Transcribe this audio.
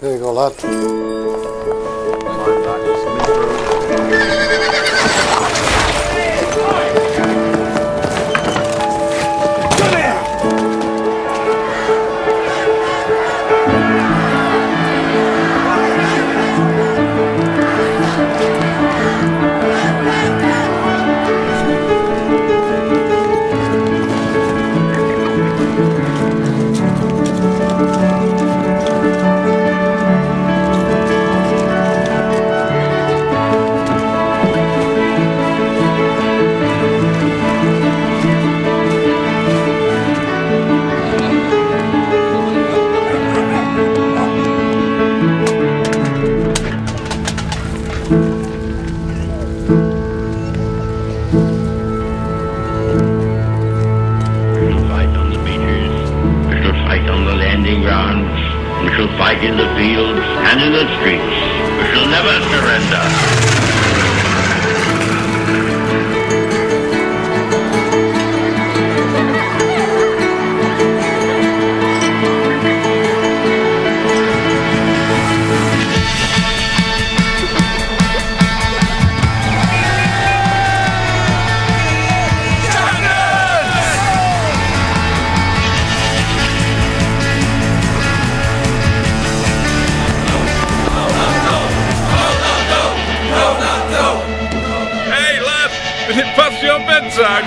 Pega o lado. Grounds. We shall fight in the fields and in the streets. We shall never surrender. was sie auch Bett sagt.